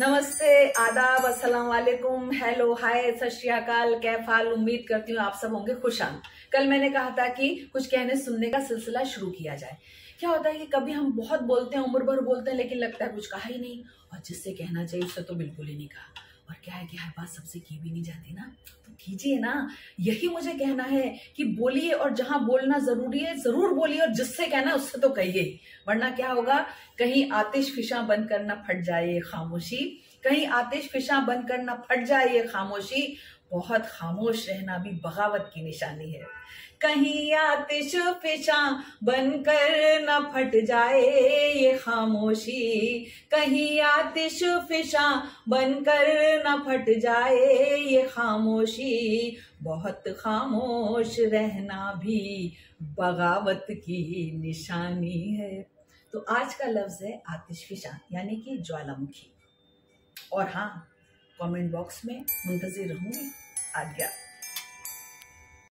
नमस्ते, आदाब, अस्सलाम वालेकुम। हेलो, हाय, सत श्रीकाल कैफाल उम्मीद करती हूँ आप सब होंगे खुशान कल मैंने कहा था कि कुछ कहने सुनने का सिलसिला शुरू किया जाए। क्या होता है कि कभी हम बहुत बोलते हैं, उम्र भर बोलते हैं, लेकिन लगता है कुछ कहा ही नहीं। और जिससे कहना चाहिए, उससे तो बिल्कुल ही नहीं कहा। और क्या है कि हर बात सबसे की भी नहीं जाती ना। तो कीजिए ना, यही मुझे कहना है कि बोलिए और जहाँ बोलना ज़रूरी है, ज़रूर बोलिए और जिससे कहना है उससे तो कहिए। वरना क्या होगा, कहीं आतिश फिशा बंद करना फट जाए खामोशी। कहीं आतिश फिशा बंद करना फट जाए खामोशी। बहुत खामोश रहना भी बगावत की निशानी है। कहीं आतिश फिशा बनकर न फट जाए ये खामोशी। कहीं आतिश फिशा बनकर न फट जाए ये खामोशी। बहुत खामोश रहना भी बगावत की निशानी है। तो आज का लफ्ज है आतिश फिशा यानी कि ज्वालामुखी। और हाँ कमेंट बॉक्स में मुंतजिर रहूँगी। आज्ञा।